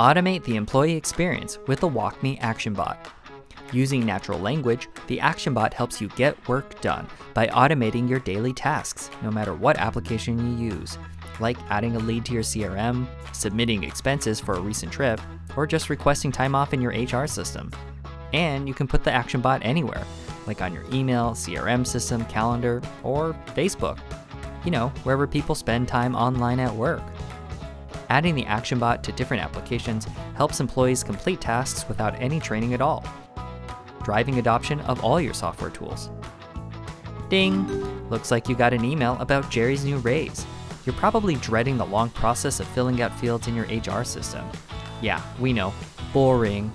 Automate the employee experience with the WalkMe Action Bot. Using natural language, the Action Bot helps you get work done by automating your daily tasks, no matter what application you use, like adding a lead to your CRM, submitting expenses for a recent trip, or just requesting time off in your HR system. And you can put the Action Bot anywhere, like on your email, CRM system, calendar, or Facebook. You know, wherever people spend time online at work. Adding the Action Bot to different applications helps employees complete tasks without any training at all, driving adoption of all your software tools. Ding! Looks like you got an email about Jerry's new raise. You're probably dreading the long process of filling out fields in your HR system. Yeah, we know, boring.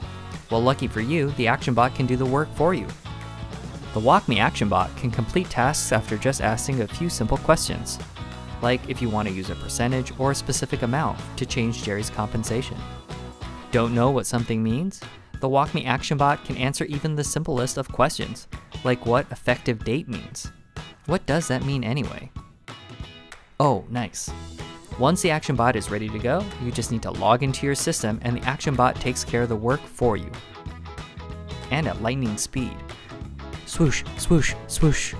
Well, lucky for you, the Action Bot can do the work for you. The WalkMe Action Bot can complete tasks after just asking a few simple questions like if you want to use a percentage or a specific amount to change Jerry's compensation. Don't know what something means? The WalkMe Action Bot can answer even the simplest of questions, like what effective date means. What does that mean anyway? Oh, nice. Once the Action Bot is ready to go, you just need to log into your system and the Action Bot takes care of the work for you. And at lightning speed. Swoosh, swoosh, swoosh.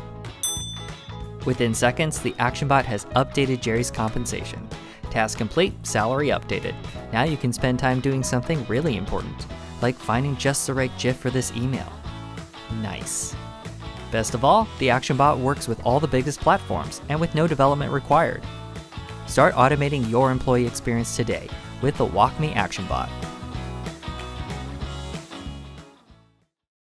Within seconds, the ActionBot has updated Jerry's compensation. Task complete, salary updated. Now you can spend time doing something really important, like finding just the right GIF for this email. Nice. Best of all, the ActionBot works with all the biggest platforms and with no development required. Start automating your employee experience today with the WalkMe ActionBot.